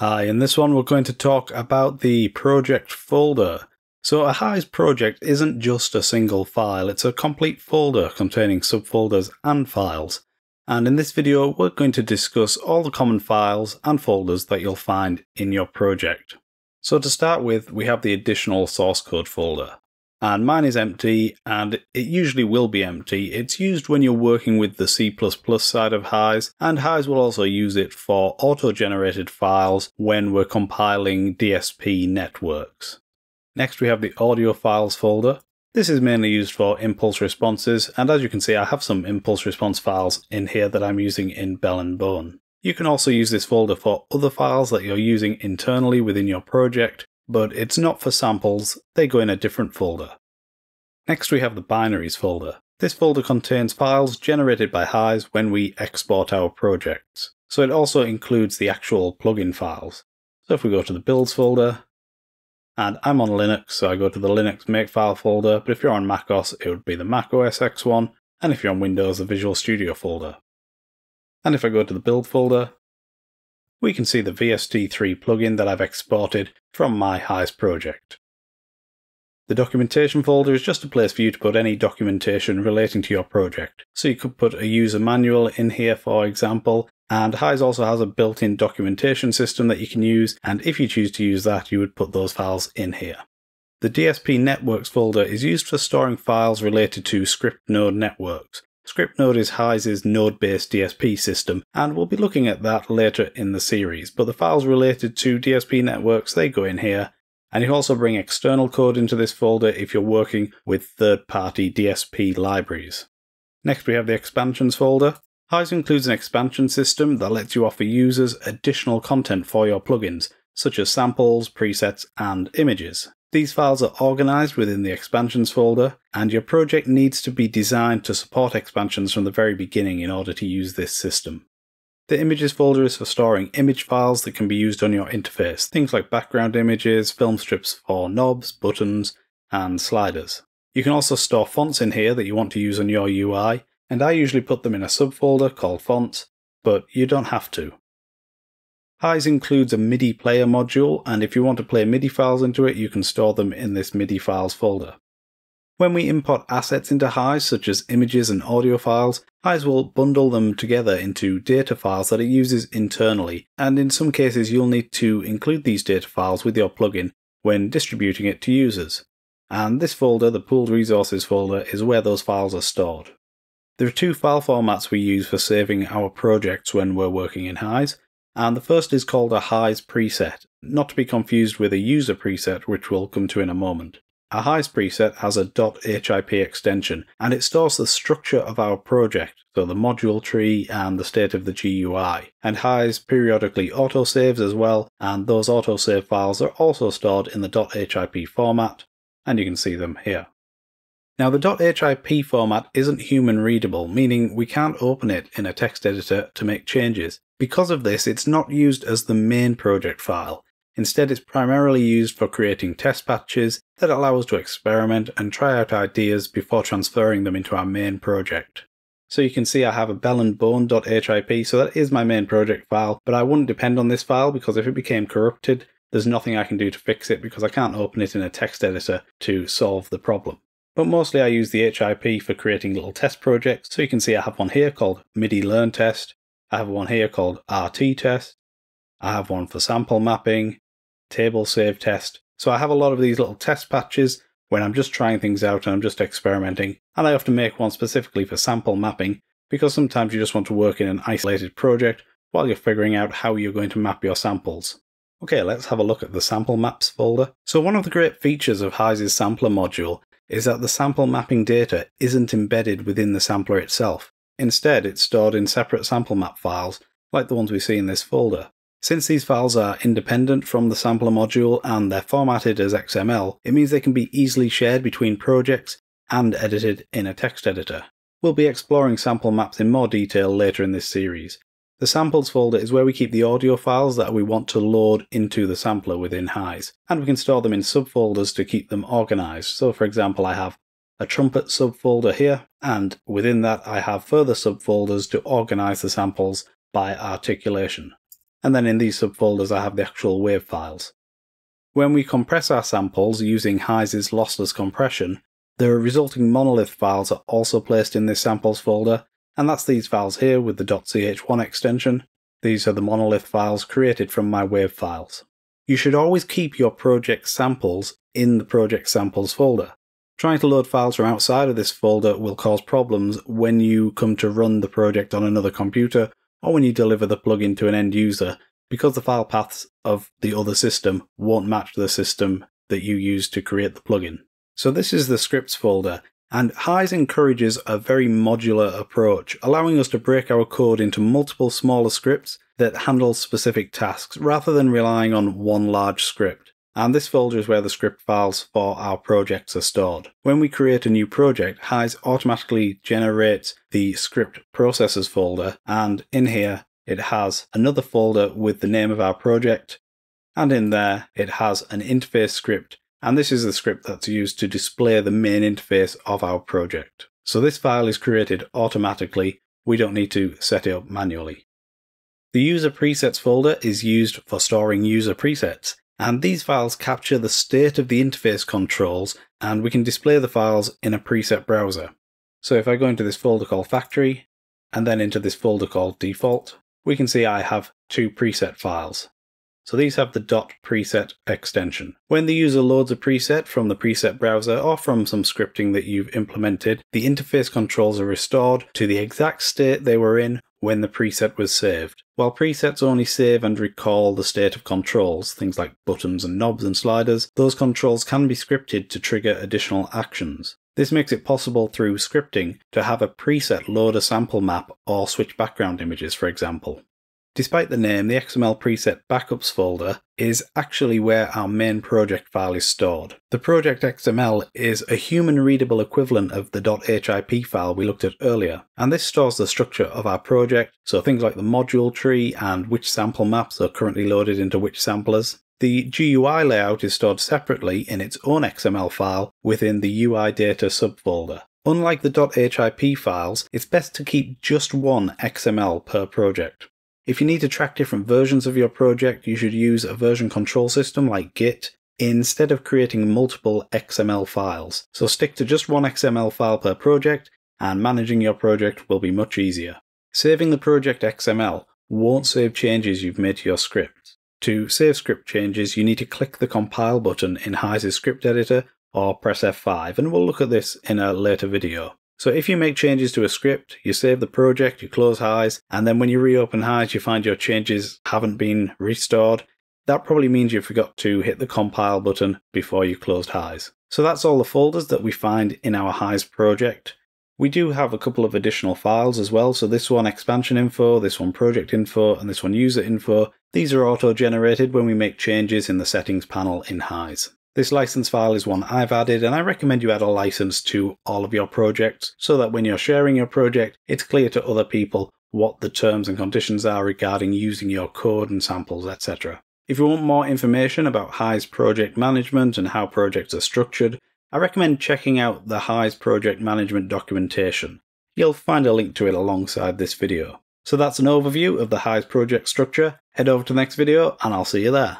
Hi, in this one we're going to talk about the project folder. So a HISE project isn't just a single file, it's a complete folder containing subfolders and files. And in this video we're going to discuss all the common files and folders that you'll find in your project. So to start with, we have the additional source code folder and mine is empty and it usually will be empty. It's used when you're working with the C++ side of HISE and HISE will also use it for auto-generated files when we're compiling DSP networks. Next we have the audio files folder. This is mainly used for impulse responses and as you can see I have some impulse response files in here that I'm using in Bell and Bone. You can also use this folder for other files that you're using internally within your project but it's not for samples, they go in a different folder. Next we have the binaries folder. This folder contains files generated by HISE when we export our projects. So it also includes the actual plugin files. So if we go to the builds folder, and I'm on Linux, so I go to the Linux makefile folder, but if you're on macOS, it would be the Mac OS X one, and if you're on Windows, the Visual Studio folder. And if I go to the build folder, we can see the VST3 plugin that I've exported from my HISE project. The documentation folder is just a place for you to put any documentation relating to your project. So you could put a user manual in here for example, and HISE also has a built-in documentation system that you can use, and if you choose to use that, you would put those files in here. The DSP networks folder is used for storing files related to script node networks. ScriptNode is HISE' node-based DSP system, and we'll be looking at that later in the series, but the files related to DSP networks, they go in here, and you also bring external code into this folder if you're working with third-party DSP libraries. Next we have the expansions folder. HISE includes an expansion system that lets you offer users additional content for your plugins, such as samples, presets, and images. These files are organized within the expansions folder, and your project needs to be designed to support expansions from the very beginning in order to use this system. The images folder is for storing image files that can be used on your interface, things like background images, film strips for knobs, buttons, and sliders. You can also store fonts in here that you want to use on your UI, and I usually put them in a subfolder called fonts, but you don't have to. HISE includes a MIDI player module, and if you want to play MIDI files into it, you can store them in this MIDI files folder. When we import assets into HISE, such as images and audio files, HISE will bundle them together into data files that it uses internally, and in some cases you'll need to include these data files with your plugin when distributing it to users. And this folder, the pooled resources folder, is where those files are stored. There are two file formats we use for saving our projects when we're working in HISE and the first is called a HISE preset, not to be confused with a user preset which we'll come to in a moment. A HISE preset has a .hip extension and it stores the structure of our project, so the module tree and the state of the GUI. And HISE periodically autosaves as well, and those autosave files are also stored in the .hip format, and you can see them here. Now the .hip format isn't human readable, meaning we can't open it in a text editor to make changes. Because of this, it's not used as the main project file. Instead, it's primarily used for creating test patches that allow us to experiment and try out ideas before transferring them into our main project. So you can see I have a bellandbone.hip, so that is my main project file, but I wouldn't depend on this file because if it became corrupted, there's nothing I can do to fix it because I can't open it in a text editor to solve the problem but mostly I use the HIP for creating little test projects. So you can see I have one here called MIDI Learn Test. I have one here called RT Test. I have one for sample mapping, table save test. So I have a lot of these little test patches when I'm just trying things out and I'm just experimenting. And I often make one specifically for sample mapping because sometimes you just want to work in an isolated project while you're figuring out how you're going to map your samples. Okay, let's have a look at the sample maps folder. So one of the great features of HISE' sampler module is that the sample mapping data isn't embedded within the sampler itself. Instead, it's stored in separate sample map files, like the ones we see in this folder. Since these files are independent from the sampler module and they're formatted as XML, it means they can be easily shared between projects and edited in a text editor. We'll be exploring sample maps in more detail later in this series, the samples folder is where we keep the audio files that we want to load into the sampler within HISE, and we can store them in subfolders to keep them organized. So for example, I have a trumpet subfolder here, and within that I have further subfolders to organize the samples by articulation. and then in these subfolders I have the actual wave files. When we compress our samples using HISE's lossless compression, the resulting monolith files are also placed in this samples folder, and that's these files here with the .ch1 extension. These are the monolith files created from my wave files. You should always keep your project samples in the project samples folder. Trying to load files from outside of this folder will cause problems when you come to run the project on another computer or when you deliver the plugin to an end user because the file paths of the other system won't match the system that you use to create the plugin. So this is the scripts folder and HISE encourages a very modular approach, allowing us to break our code into multiple smaller scripts that handle specific tasks rather than relying on one large script. And this folder is where the script files for our projects are stored. When we create a new project, HISE automatically generates the script processes folder, and in here it has another folder with the name of our project, and in there it has an interface script and this is the script that's used to display the main interface of our project. So this file is created automatically, we don't need to set it up manually. The user presets folder is used for storing user presets, and these files capture the state of the interface controls and we can display the files in a preset browser. So if I go into this folder called factory and then into this folder called default, we can see I have two preset files. So these have the .preset extension. When the user loads a preset from the preset browser or from some scripting that you've implemented, the interface controls are restored to the exact state they were in when the preset was saved. While presets only save and recall the state of controls, things like buttons and knobs and sliders, those controls can be scripted to trigger additional actions. This makes it possible through scripting to have a preset load a sample map or switch background images, for example. Despite the name, the XML preset backups folder is actually where our main project file is stored. The project XML is a human readable equivalent of the .hip file we looked at earlier, and this stores the structure of our project, so things like the module tree and which sample maps are currently loaded into which samplers. The GUI layout is stored separately in its own XML file within the UI data subfolder. Unlike the .hip files, it's best to keep just one XML per project. If you need to track different versions of your project, you should use a version control system like Git instead of creating multiple XML files. So stick to just one XML file per project, and managing your project will be much easier. Saving the project XML won't save changes you've made to your script. To save script changes, you need to click the compile button in HISE's script editor or press F5, and we'll look at this in a later video. So if you make changes to a script, you save the project, you close HISE, and then when you reopen HISE, you find your changes haven't been restored, that probably means you forgot to hit the compile button before you closed HISE. So that's all the folders that we find in our HISE project. We do have a couple of additional files as well, so this one expansion info, this one project info, and this one user info. These are auto-generated when we make changes in the settings panel in HISE. This license file is one I've added and I recommend you add a license to all of your projects so that when you're sharing your project, it's clear to other people what the terms and conditions are regarding using your code and samples, etc. If you want more information about HISE project management and how projects are structured, I recommend checking out the HISE project management documentation. You'll find a link to it alongside this video. So that's an overview of the HISE project structure. Head over to the next video and I'll see you there.